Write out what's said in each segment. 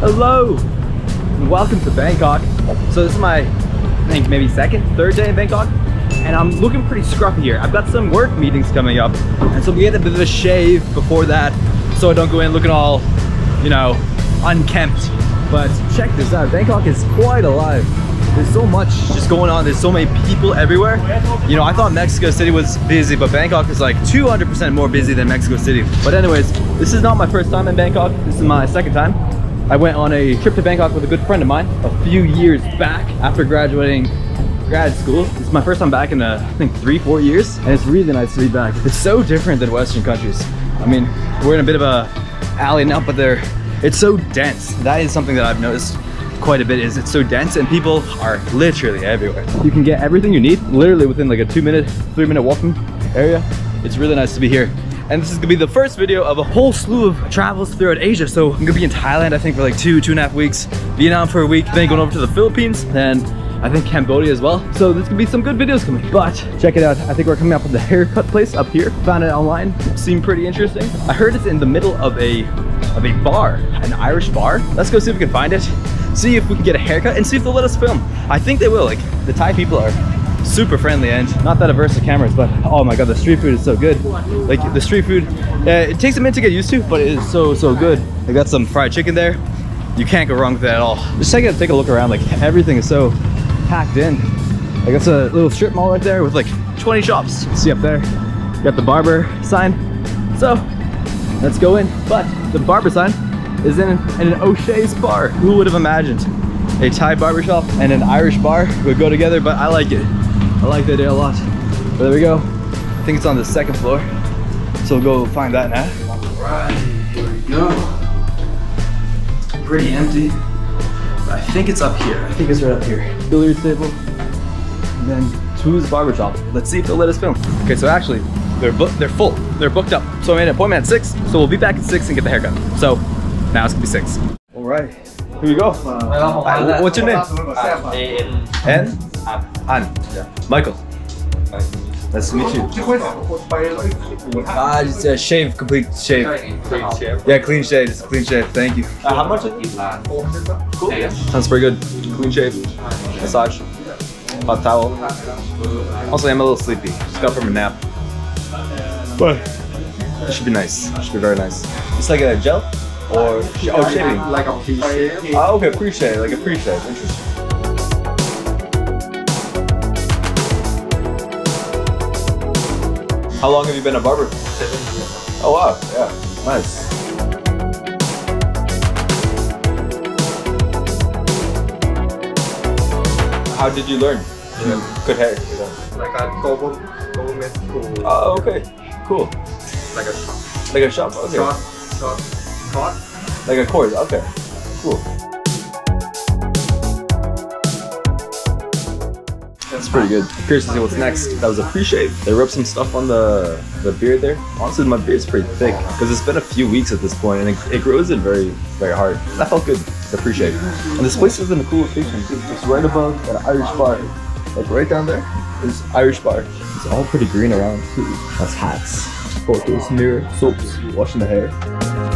Hello, and welcome to Bangkok. So this is my, I think maybe second, third day in Bangkok, and I'm looking pretty scruffy here. I've got some work meetings coming up, and so we get a bit of a shave before that, so I don't go in looking all, you know, unkempt. But check this out, Bangkok is quite alive. There's so much just going on. There's so many people everywhere. You know, I thought Mexico City was busy, but Bangkok is like 200% more busy than Mexico City. But anyways, this is not my first time in Bangkok. This is my second time. I went on a trip to Bangkok with a good friend of mine a few years back after graduating grad school. It's my first time back in uh, I think three, four years. And it's really nice to be back. It's so different than Western countries. I mean, we're in a bit of a alley now, but they're, it's so dense. That is something that I've noticed quite a bit is it's so dense and people are literally everywhere. You can get everything you need literally within like a two minute, three minute walking area. It's really nice to be here and this is gonna be the first video of a whole slew of travels throughout Asia. So I'm gonna be in Thailand, I think for like two, two and a half weeks, Vietnam for a week, then going over to the Philippines, then I think Cambodia as well. So there's gonna be some good videos coming. But check it out. I think we're coming up with the haircut place up here. Found it online. Seemed pretty interesting. I heard it's in the middle of a of a bar, an Irish bar. Let's go see if we can find it. See if we can get a haircut and see if they'll let us film. I think they will. Like the Thai people are super friendly and not that averse to cameras but oh my god the street food is so good. Like the street food uh, it takes a minute to get used to but it is so so good. I got some fried chicken there. You can't go wrong with that at all. Just take a take a look around like everything is so packed in. Like it's a little strip mall right there with like 20 shops. See up there? Got the barber sign. So let's go in. But the barber sign is in, in an O'Shea's bar. Who would have imagined? A Thai barbershop and an Irish bar would go together but I like it I like that idea a lot. But there we go. I think it's on the second floor. So we'll go find that now. Alright, here we go. Pretty empty. I think it's up here. I think it's right up here. Billiard table. And then Two's barbershop. Let's see if they'll let us film. Okay, so actually, they're booked. They're full. They're booked up. So I made an appointment at six. So we'll be back at six and get the haircut. So now it's gonna be six. All right, here we go. Uh, what's your name? N. An. Yeah. Michael. Nice to meet you. Ah, just a shave, complete shave. Clean shave. Yeah, clean shave. Just clean shave. Thank you. Uh, how much is it? Cool. Sounds pretty good. Clean shave. Massage. Hot towel. Also, I'm a little sleepy. Just got from a nap. But it should be nice. It should be very nice. It's like a gel or oh shaving. Like a pre-shave. Ah, okay, pre-shave, like a pre-shave. Interesting. How long have you been a barber? Seven years. Oh wow, yeah, nice. How did you learn? You know, good hair. You know? Like a government, government school. Oh, okay, cool. Like a short, Like a shop. Okay. short, short, short. Like a course. Okay, cool. That's pretty good. Curious to see what's next. That was a pre-shave. They rubbed some stuff on the the beard there. Honestly, my beard's pretty thick because it's been a few weeks at this point, and it, it grows in very very hard. That felt good. Pre-shave. And this place is in a cool location. It's right above an Irish bar. Like right down there is Irish bar. It's all pretty green around too. That's hats, photos, mirror, soaps, washing the hair.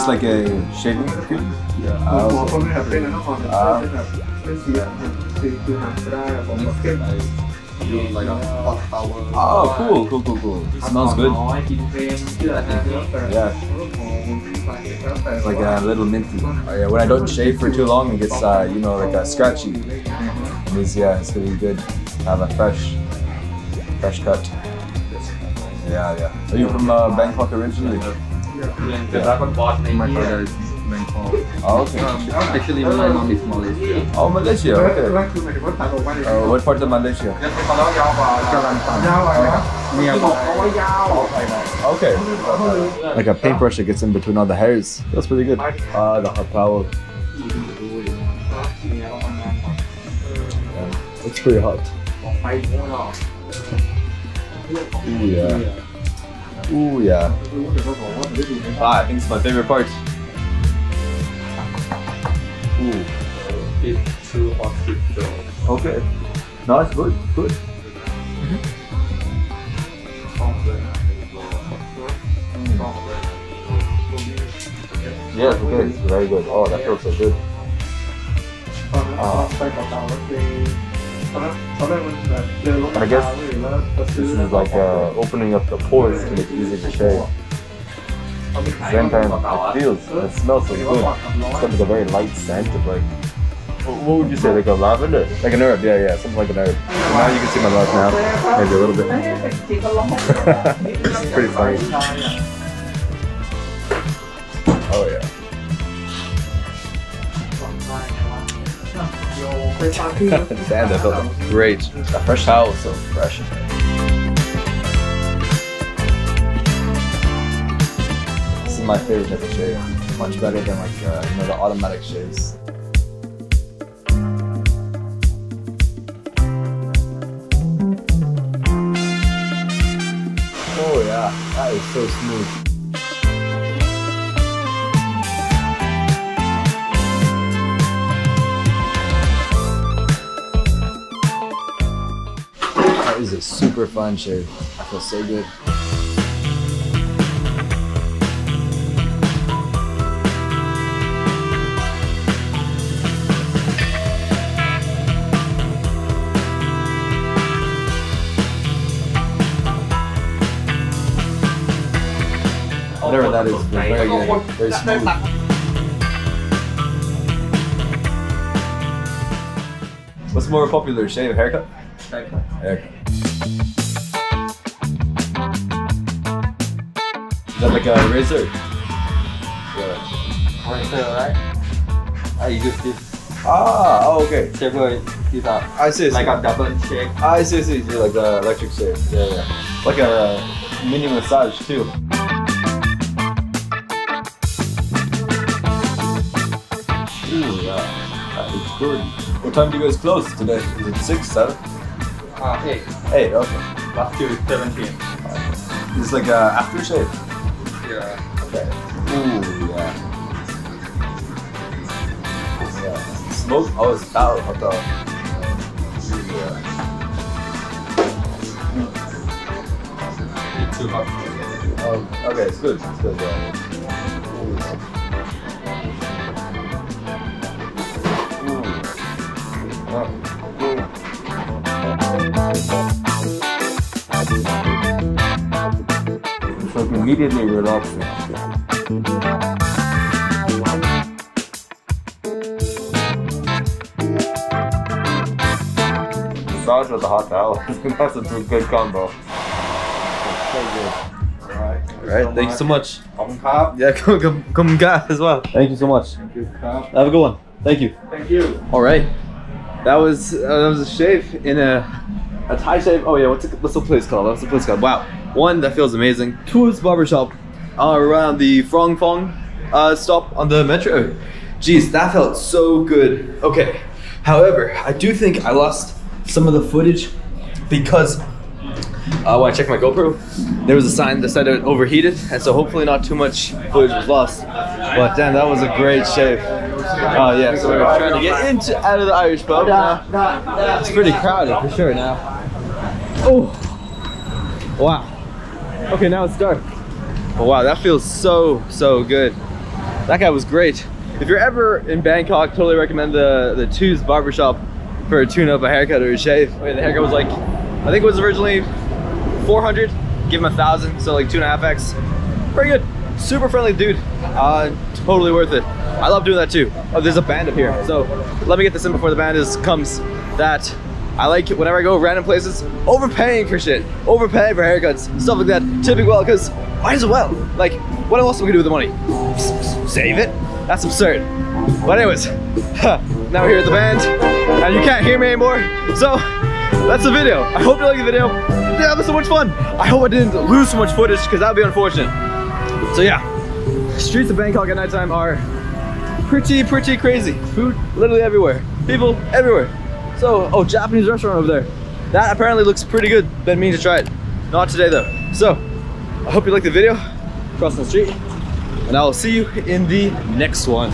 This like a shaving cream? Yeah. Like a hot towel. Oh, cool, cool, cool, cool. It smells good. Yeah, it's like a little minty. Oh, yeah, when I don't shave for too long, it gets, uh, you know, like uh, scratchy. It means, yeah, it's gonna be good. Have a fresh, fresh cut. Yeah, yeah. Are you from uh, Bangkok originally? The dragon bot name My here. father is Bangkok. Oh, okay. Actually, my mom is Malaysia. Oh, Malaysia. Okay. Uh, what part of Malaysia? Okay. Like a paintbrush that gets in between all the hairs. That's pretty good. Ah, the hot towel. Yeah, it's pretty hot. Ooh yeah. Ooh yeah. Ah, I think it's my favorite part. Ooh. It's too hot to. Okay. No, it's good. Good. Yes, okay, it's very good. Oh, that feels so good. ต I guess this is like uh, opening up the pores to make it easier to shave. At the same time, it feels, it smells so good. It's got like a very light scent of like, what would you say, like a lavender? Like an herb, yeah, yeah, something like an herb. So now you can see my mouth now, maybe a little bit. it's pretty funny. Oh yeah. Damn, that felt great. That fresh towel so fresh. This is my favorite type of shave. Much better than like, uh, you know, the automatic shaves. Oh yeah, that is so smooth. Is a super fun shave. I feel so good. Whatever that is, very good, very smooth. What's more popular, shave, or haircut? Haircut. Is that like a razor? Yeah. Razor, right? I use this Ah, oh, okay. shaver is a, I see. I see. like a double shave. I see, I see. You're like the electric shave. Yeah, yeah. Like a mini massage too. Ooh, yeah. That is good. What time do you guys close today? Is it six, seven? Uh, eight. Eight. Okay. Last two is 17. It's like a aftershave. Okay. Ooh, yeah. Yeah. Smoke. Oh, it's hot dog. Yeah. Too hot. Oh, okay, it's good. It's good. Yeah. Ooh. Ooh. It's like immediately relaxing. massage with a hot towel. That's a good combo. So good. All right, All right so thank much. you so much. Come cop. Yeah, come come come cop as well. Thank you so much. Thank you, cop. Have a good one. Thank you. Thank you. All right, that was uh, that was a shave in a a Thai shave. Oh yeah, what's the, what's the place called? What's the place called? Wow, one that feels amazing. Two is barbershop uh, around the Phrom Phong uh, stop on the metro. Jeez, that felt so good. Okay. However, I do think I lost some of the footage because uh, when I checked my GoPro, there was a sign that said it overheated, and so hopefully not too much footage was lost. But damn, that was a great shave. Oh yeah, so we're trying to get into out of the Irish pub now. It's pretty crowded for sure now. Oh, wow. Okay, now it's dark. Oh wow, that feels so so good. That guy was great. If you're ever in Bangkok, totally recommend the the Two's Barbershop for a tune-up, a haircut, or a shave. Wait, the haircut was like, I think it was originally 400. Give him a thousand, so like two and a half x. Pretty good. Super friendly dude. Uh, totally worth it. I love doing that too. Oh, there's a band up here. So let me get this in before the band is comes. That I like it whenever I go random places, overpaying for shit, overpaying for haircuts, stuff like that. Tipping well, because why might as well. Like, what else am I gonna do with the money? Save it? That's absurd. But anyways, now we're here at the band, and you can't hear me anymore. So that's the video. I hope you like the video. Yeah, that was so much fun. I hope I didn't lose so much footage because that would be unfortunate. So yeah, streets of Bangkok at nighttime are pretty, pretty crazy. Food literally everywhere. People everywhere. So, oh, Japanese restaurant over there. That apparently looks pretty good. Been meaning to try it. Not today though. So, I hope you liked the video. Crossing the street. And I will see you in the next one.